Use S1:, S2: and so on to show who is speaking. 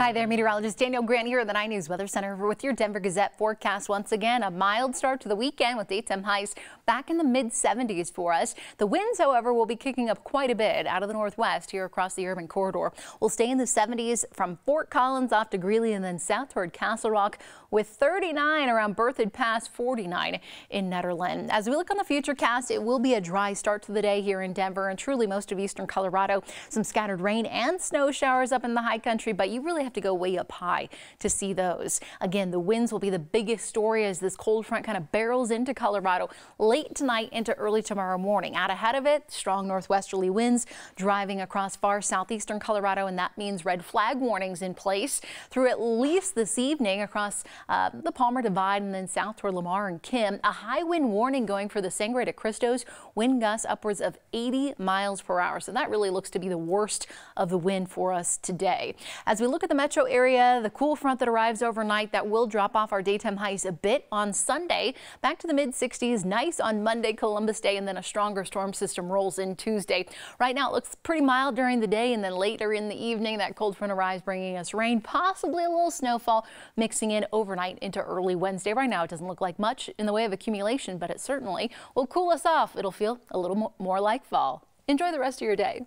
S1: Hi there, meteorologist Daniel Grant here at the 9 News Weather Center with your Denver Gazette forecast. Once again, a mild start to the weekend with daytime highs back in the mid 70s for us. The winds, however, will be kicking up quite a bit out of the northwest here across the urban corridor. We'll stay in the 70s from Fort Collins off to Greeley and then south toward Castle Rock with 39 around Berthoud Pass, 49 in Nederland. As we look on the future cast, it will be a dry start to the day here in Denver and truly most of eastern Colorado. Some scattered rain and snow showers up in the high country, but you really have have to go way up high to see those. Again, the winds will be the biggest story as this cold front kind of barrels into Colorado late tonight into early tomorrow morning. Out ahead of it, strong northwesterly winds driving across far southeastern Colorado, and that means red flag warnings in place through at least this evening across uh, the Palmer Divide and then south toward Lamar and Kim. A high wind warning going for the Sangre de Cristos, wind gusts upwards of 80 miles per hour. So that really looks to be the worst of the wind for us today. As we look at the metro area, the cool front that arrives overnight that will drop off our daytime highs a bit on Sunday. Back to the mid 60s. Nice on Monday, Columbus Day, and then a stronger storm system rolls in Tuesday. Right now it looks pretty mild during the day and then later in the evening that cold front arrives bringing us rain, possibly a little snowfall mixing in overnight into early Wednesday. Right now it doesn't look like much in the way of accumulation, but it certainly will cool us off. It'll feel a little more like fall. Enjoy the rest of your day.